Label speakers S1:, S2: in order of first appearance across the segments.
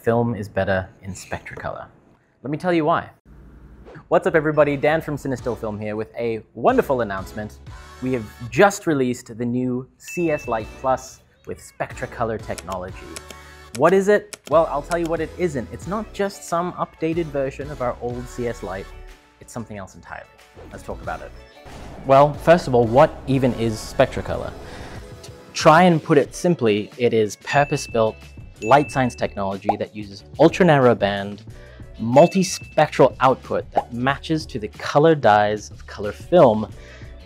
S1: film is better in Spectracolor. Let me tell you why. What's up everybody, Dan from Cinestill Film here with a wonderful announcement. We have just released the new CS Lite Plus with Spectracolor technology. What is it? Well, I'll tell you what it isn't. It's not just some updated version of our old CS Lite, it's something else entirely. Let's talk about it. Well, first of all, what even is Spectracolor? To try and put it simply, it is purpose-built light science technology that uses ultra-narrowband, multispectral output that matches to the color dyes of color film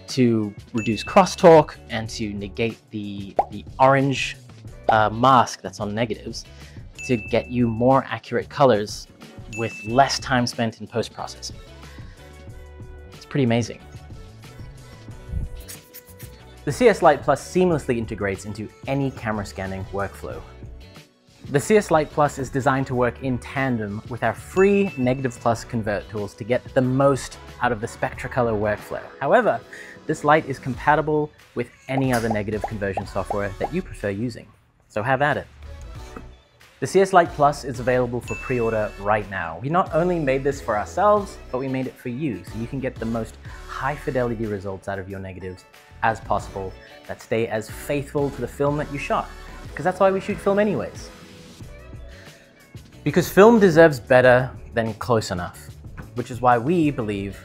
S1: to reduce crosstalk and to negate the, the orange uh, mask that's on negatives to get you more accurate colors with less time spent in post-processing. It's pretty amazing. The CS Lite Plus seamlessly integrates into any camera scanning workflow. The CS Lite Plus is designed to work in tandem with our free Negative Plus convert tools to get the most out of the Spectracolor workflow. However, this light is compatible with any other negative conversion software that you prefer using. So have at it. The CS Lite Plus is available for pre-order right now. We not only made this for ourselves, but we made it for you, so you can get the most high fidelity results out of your negatives as possible that stay as faithful to the film that you shot, because that's why we shoot film anyways. Because film deserves better than close enough, which is why we believe